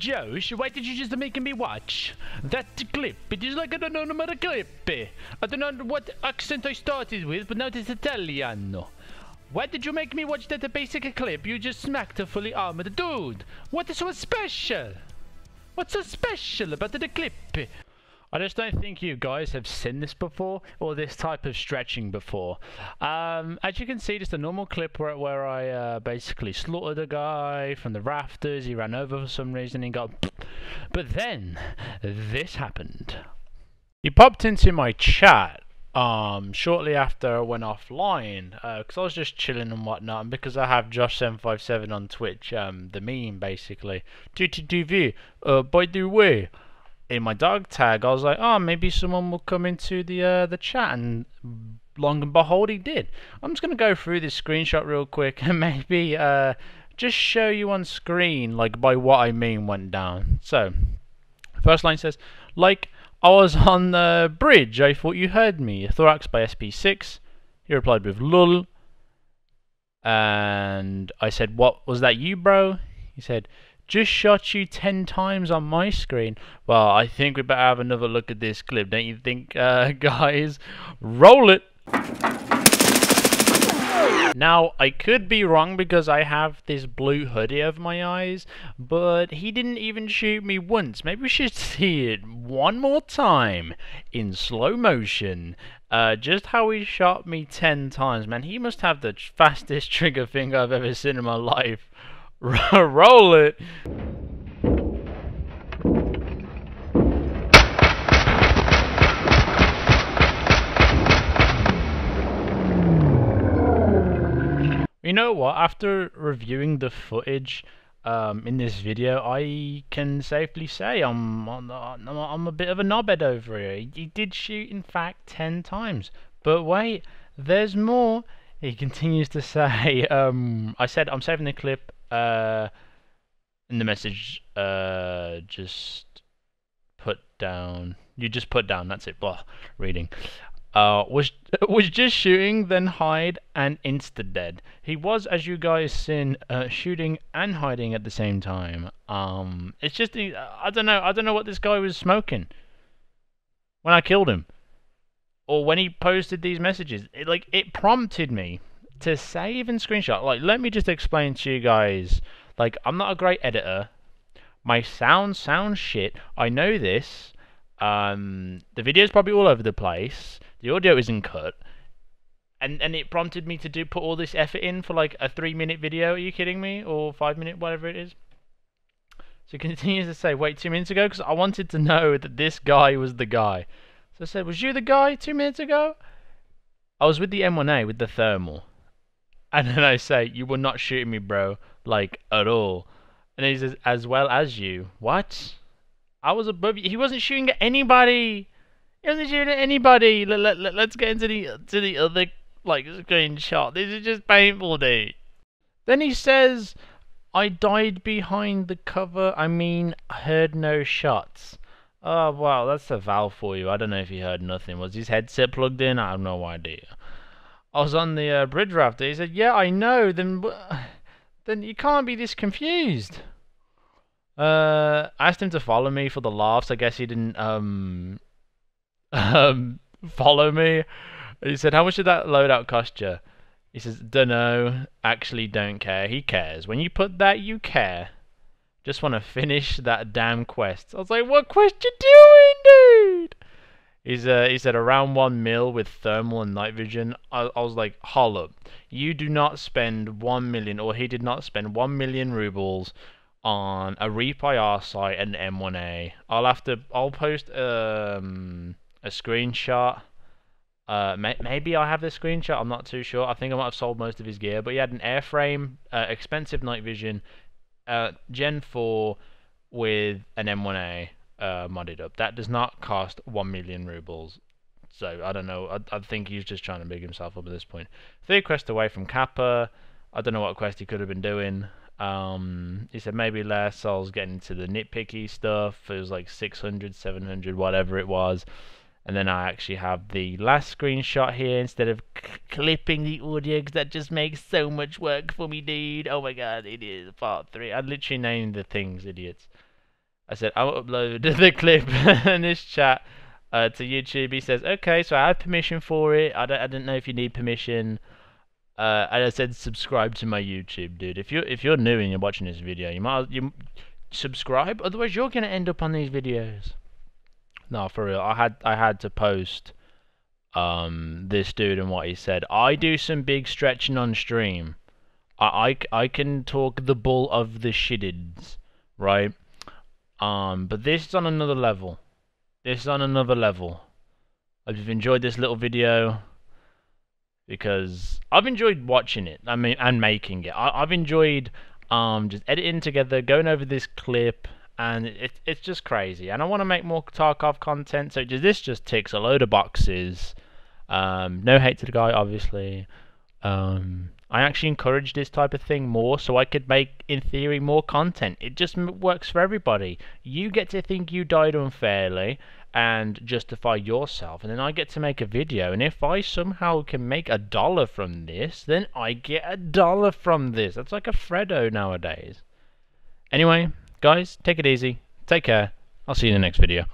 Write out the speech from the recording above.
Josh, why did you just make me watch that clip? It is like don't know another clip. I don't know what accent I started with, but now it's Italiano. Why did you make me watch that basic clip? You just smacked a fully armored dude. What is so special? What's so special about the clip? I just don't think you guys have seen this before or this type of stretching before. Um, as you can see, just a normal clip where, where I uh, basically slaughtered a guy from the rafters. He ran over for some reason and got. But then this happened. He popped into my chat um shortly after I went offline because uh, I was just chilling and whatnot and because I have Josh757 on Twitch um the meme basically TTTV uh by the way in my dog tag I was like oh maybe someone will come into the uh the chat and long and behold he did I'm just gonna go through this screenshot real quick and maybe uh just show you on screen like by what I mean went down so first line says like I was on the bridge. I thought you heard me. Thorax by SP6. He replied with lul, And I said, What was that you, bro? He said, Just shot you 10 times on my screen. Well, I think we better have another look at this clip, don't you think, uh, guys? Roll it! Now, I could be wrong because I have this blue hoodie over my eyes, but he didn't even shoot me once. Maybe we should see it one more time in slow motion. Uh, just how he shot me 10 times, man. He must have the fastest trigger finger I've ever seen in my life. Roll it! You know what? After reviewing the footage um, in this video, I can safely say I'm, I'm I'm a bit of a knobhead over here. He did shoot, in fact, ten times. But wait, there's more. He continues to say, um, I said I'm saving the clip uh, in the message. Uh, just put down. You just put down. That's it. Blah. Reading uh, was was just shooting, then hide, and insta dead. He was, as you guys seen, uh, shooting and hiding at the same time. Um, it's just I don't know. I don't know what this guy was smoking when I killed him, or when he posted these messages. It, like it prompted me to save and screenshot. Like, let me just explain to you guys. Like, I'm not a great editor. My sound sounds shit. I know this. Um, the video's probably all over the place. The audio isn't cut. And and it prompted me to do put all this effort in for like a three minute video. Are you kidding me? Or five minute, whatever it is. So it continues to say, wait, two minutes ago? Because I wanted to know that this guy was the guy. So I said, was you the guy two minutes ago? I was with the M1A, with the thermal. And then I say, you were not shooting me, bro. Like, at all. And he says, as well as you. What? I was above you. He wasn't shooting at anybody. He wasn't shooting at anybody. Let, let, let, let's get into the to the other like screenshot. This is just painful, dude. Then he says, I died behind the cover. I mean, heard no shots. Oh, wow, that's a valve for you. I don't know if he heard nothing. Was his headset plugged in? I have no idea. I was on the uh, bridge rafter. He said, yeah, I know. Then, then you can't be this confused. Uh, I asked him to follow me for the laughs. I guess he didn't um um follow me. He said, "How much did that loadout cost you?" He says, "Dunno. Actually, don't care. He cares. When you put that, you care. Just want to finish that damn quest." I was like, "What quest you doing, dude?" He's uh, he said around one mil with thermal and night vision. I, I was like, hold up, you do not spend one million, or he did not spend one million rubles on a ReapIR sight and M1A. I'll have to. I'll post um, a screenshot. Uh, may, maybe I have this screenshot. I'm not too sure. I think I might have sold most of his gear, but he had an airframe, uh, expensive night vision, uh, Gen 4 with an M1A uh, modded up. That does not cost one million rubles. So I don't know. I, I think he's just trying to big himself up at this point. Three quests away from Kappa. I don't know what quest he could have been doing. Um, he said maybe less. I was getting into the nitpicky stuff. It was like 600, 700, whatever it was. And then I actually have the last screenshot here instead of clipping the audio because that just makes so much work for me, dude. Oh my god, it is part three. I literally named the things, idiots. I said I'll upload the clip in this chat uh, to YouTube. He says, okay, so I have permission for it. I don't, I didn't know if you need permission. Uh, and I said, subscribe to my YouTube, dude. If you're if you're new and you're watching this video, you might you subscribe. Otherwise, you're gonna end up on these videos. No, for real. I had I had to post um this dude and what he said. I do some big stretching on stream. I I, I can talk the bull of the shittids, right? Um, but this is on another level. This is on another level. You've enjoyed this little video, because I've enjoyed watching it. I mean, and making it. I, have enjoyed um just editing together, going over this clip, and it, it's just crazy. And I want to make more Tarkov content, so just, this just ticks a load of boxes. Um, no hate to the guy, obviously. Um, I actually encourage this type of thing more so I could make, in theory, more content. It just works for everybody. You get to think you died unfairly and justify yourself, and then I get to make a video. And if I somehow can make a dollar from this, then I get a dollar from this. That's like a Freddo nowadays. Anyway, guys, take it easy. Take care. I'll see you in the next video.